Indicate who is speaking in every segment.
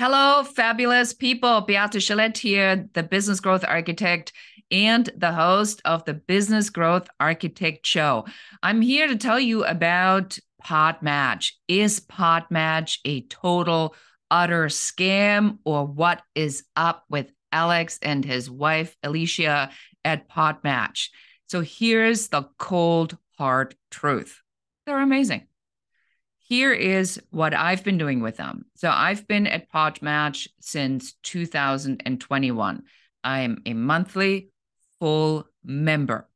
Speaker 1: Hello, fabulous people. Beate Chelette here, the business growth architect and the host of the Business Growth Architect Show. I'm here to tell you about Podmatch. Is Podmatch a total, utter scam, or what is up with Alex and his wife, Alicia, at Podmatch? So here's the cold, hard truth they're amazing here is what I've been doing with them. So I've been at Podmatch since 2021. I am a monthly full member.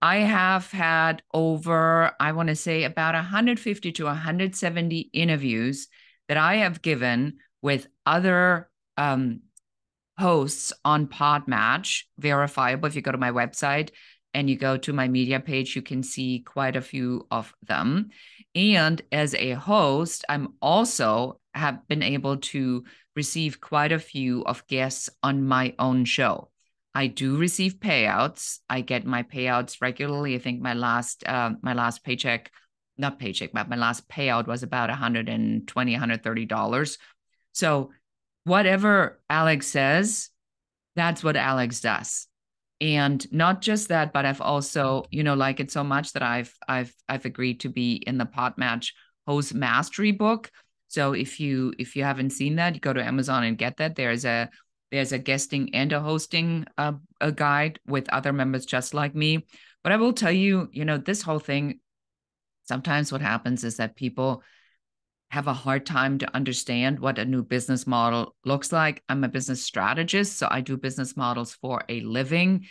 Speaker 1: I have had over, I want to say, about 150 to 170 interviews that I have given with other um, hosts on Podmatch, verifiable. If you go to my website, and you go to my media page, you can see quite a few of them. And as a host, I'm also have been able to receive quite a few of guests on my own show. I do receive payouts. I get my payouts regularly. I think my last uh, my last paycheck, not paycheck, but my last payout was about 120 130 dollars. So whatever Alex says, that's what Alex does and not just that but i've also you know like it so much that i've i've i've agreed to be in the PodMatch host mastery book. So if you if you haven't seen that you go to amazon and get that. There's a there's a guesting and a hosting uh, a guide with other members just like me. But i will tell you you know this whole thing sometimes what happens is that people have a hard time to understand what a new business model looks like. I'm a business strategist, so I do business models for a living.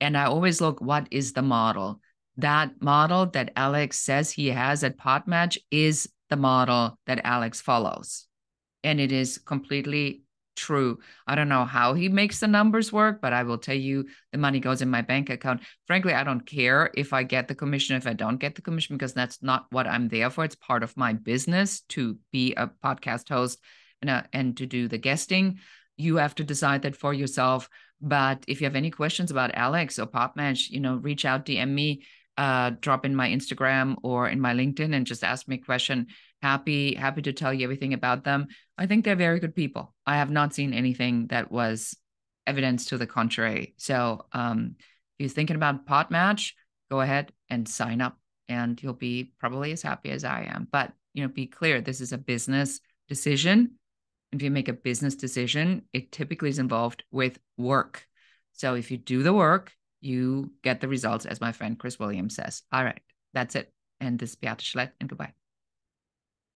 Speaker 1: And I always look, what is the model? That model that Alex says he has at Podmatch is the model that Alex follows. And it is completely true. I don't know how he makes the numbers work, but I will tell you the money goes in my bank account. Frankly, I don't care if I get the commission, if I don't get the commission, because that's not what I'm there for. It's part of my business to be a podcast host and, uh, and to do the guesting. You have to decide that for yourself. But if you have any questions about Alex or Podmatch, you know, reach out, DM me uh, drop in my Instagram or in my LinkedIn and just ask me a question. Happy, happy to tell you everything about them. I think they're very good people. I have not seen anything that was evidence to the contrary. So um, if you're thinking about PodMatch go ahead and sign up and you'll be probably as happy as I am. But you know, be clear, this is a business decision. If you make a business decision, it typically is involved with work. So if you do the work, you get the results, as my friend Chris Williams says. All right, that's it. And this is Beate Chelette, and goodbye.